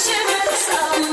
Dancing with the.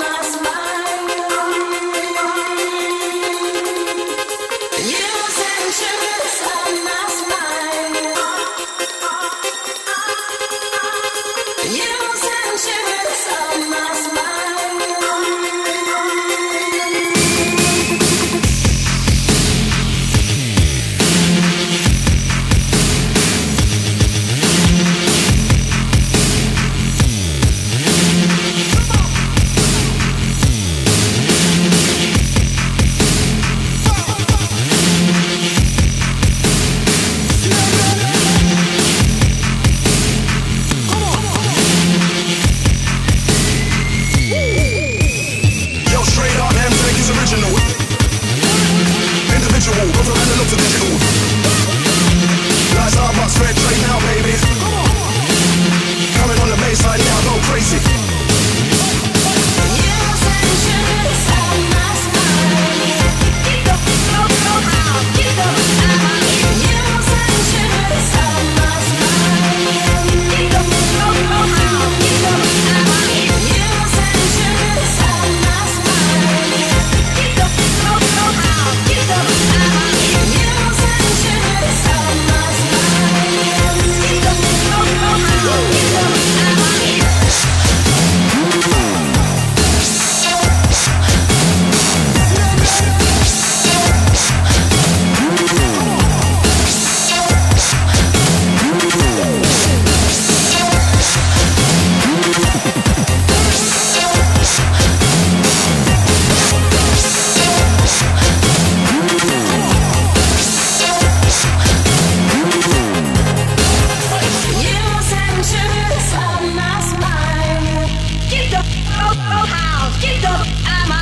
Get I'm